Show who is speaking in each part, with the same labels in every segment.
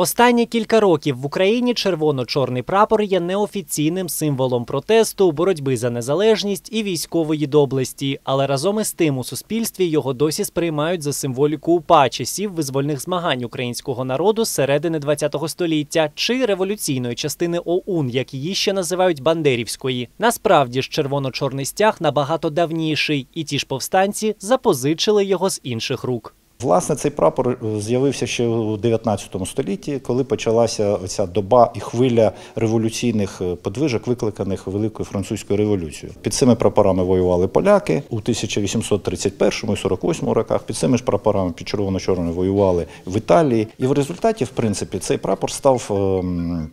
Speaker 1: Останні кілька років в Україні червоно-чорний прапор є неофіційним символом протесту, боротьби за незалежність і військової доблесті. Але разом із тим у суспільстві його досі сприймають за символіку УПА часів визвольних змагань українського народу з середини ХХ століття чи революційної частини ОУН, як її ще називають Бандерівської. Насправді ж червоно-чорний стяг набагато давніший, і ті ж повстанці запозичили його з інших рук.
Speaker 2: Власне, цей прапор е, з'явився ще у 19 столітті, коли почалася оця доба і хвиля революційних е, подвижок, викликаних Великою французькою революцією. Під цими прапорами воювали поляки у 1831 і 48 роках. Під цими ж прапорами під червоно-чорними воювали в Італії. І в результаті, в принципі, цей прапор став ем,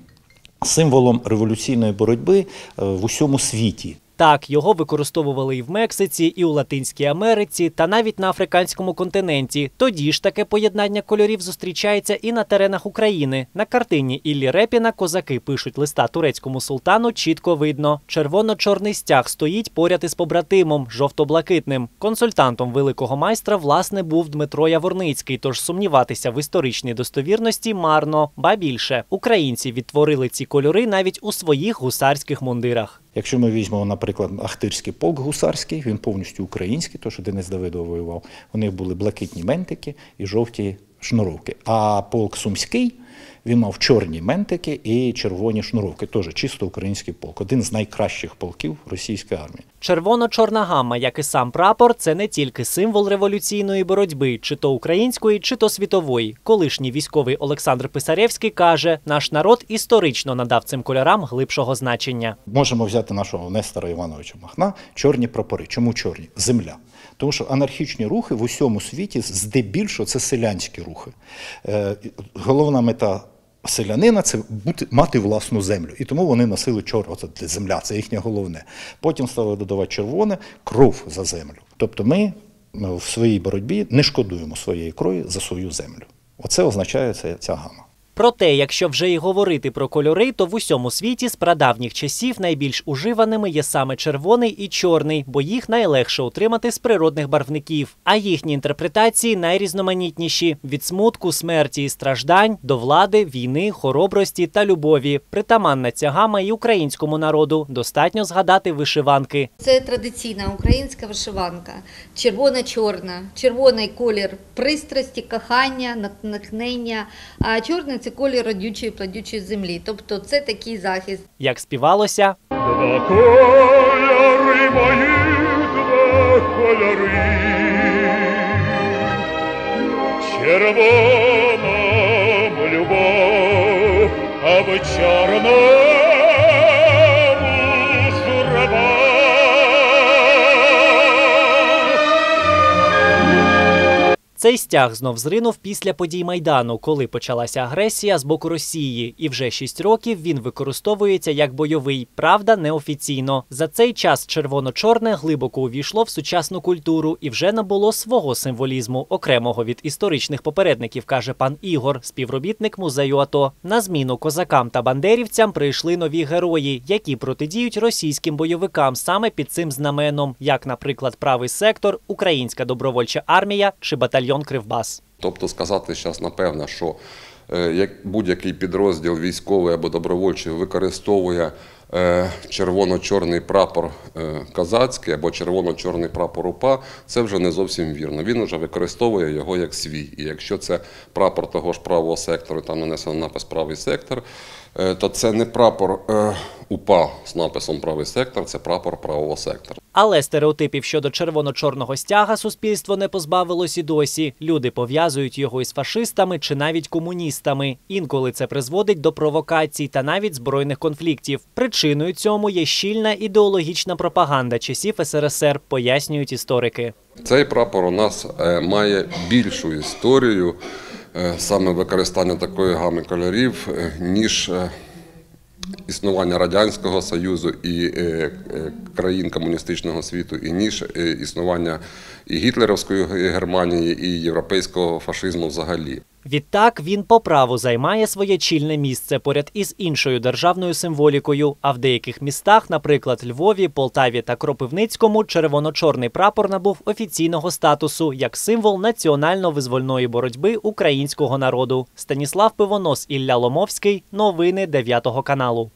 Speaker 2: символом революційної боротьби е, в усьому світі.
Speaker 1: Так, його використовували і в Мексиці, і у Латинській Америці, та навіть на африканському континенті. Тоді ж таке поєднання кольорів зустрічається і на теренах України. На картині Іллі Репіна козаки пишуть листа турецькому султану. Чітко видно. Червоно-чорний стяг стоїть поряд із побратимом, жовто-блакитним. Консультантом великого майстра власне був Дмитро Яворницький. Тож сумніватися в історичній достовірності марно. Ба більше українці відтворили ці кольори навіть у своїх гусарських мундирах.
Speaker 2: Якщо ми візьмемо, наприклад, Ахтирський полк гусарський, він повністю український, то що Денис Давидов воював. У них були блакитні ментики і жовті шнуровки. А полк Сумський він мав чорні ментики і червоні шнуровки. Теж чисто український полк, один з найкращих полків російської армії.
Speaker 1: Червоно-чорна гамма, як і сам прапор, це не тільки символ революційної боротьби, чи то української, чи то світової. Колишній військовий Олександр Писаревський каже, наш народ історично надав цим кольорам глибшого значення.
Speaker 2: Можемо взяти нашого Нестора Івановича Махна, чорні прапори. Чому чорні? Земля. Тому що анархічні рухи в усьому світі здебільшого це селянські рухи. Е, Головна мета селянина це бути, мати власну землю. І тому вони носили чорну, це земля, це їхнє головне. Потім стали додавати червоне кров за землю. Тобто ми в своїй боротьбі не шкодуємо своєї крові за свою землю. Оце означає ця, ця гама.
Speaker 1: Проте, якщо вже й говорити про кольори, то в усьому світі з прадавніх часів найбільш уживаними є саме червоний і чорний, бо їх найлегше отримати з природних барвників. А їхні інтерпретації найрізноманітніші: від смутку, смерті і страждань до влади, війни, хоробрості та любові. Притаманна ця гама і українському народу. Достатньо згадати вишиванки.
Speaker 3: Це традиційна українська вишиванка, червона-чорна, червоний колір пристрасті, кохання, натхнення, а чорний це колір родючої плодючої землі. Тобто це такий захист.
Speaker 1: Як співалося,
Speaker 4: Два кольори мої, два кольори. червона любов, а в
Speaker 1: Цей стяг знов зринув після подій Майдану, коли почалася агресія з боку Росії, і вже шість років він використовується як бойовий, правда, неофіційно. За цей час червоно-чорне глибоко увійшло в сучасну культуру і вже набуло свого символізму, окремого від історичних попередників, каже пан Ігор, співробітник музею АТО. На зміну козакам та бандерівцям прийшли нові герої, які протидіють російським бойовикам саме під цим знаменом, як, наприклад, правий сектор, Українська добровольча армія чи батальйон Кривбас.
Speaker 5: Тобто сказати зараз напевно, що е, як будь-який підрозділ військовий або добровольчий використовує червоно-чорний прапор е, козацький або червоно-чорний прапор УПА, це вже не зовсім вірно. Він вже використовує його як свій. І якщо це прапор того ж правого сектору, там нанесено напис правий сектор, е, то це не прапор е, УПА з написом правий сектор, це прапор правого сектора.
Speaker 1: Але стереотипів щодо червоно-чорного стяга суспільство не позбавилось і досі. Люди пов'язують його із фашистами чи навіть комуністами. Інколи це призводить до провокацій та навіть збройних конфліктів. Причиною цьому є щільна ідеологічна пропаганда часів СРСР, пояснюють історики.
Speaker 5: Цей прапор у нас е, має більшу історію е, саме використання такої гами кольорів, е, ніж існування Радянського Союзу і країн комуністичного світу, і ніж існування і гітлерівської Германії, і європейського фашизму взагалі.
Speaker 1: Відтак він по праву займає своє чільне місце поряд із іншою державною символікою. А в деяких містах, наприклад, Львові, Полтаві та Кропивницькому, червоно-чорний прапор набув офіційного статусу як символ національно-визвольної боротьби українського народу. Станіслав Пивонос, Ілля Ломовський. Новини 9 каналу.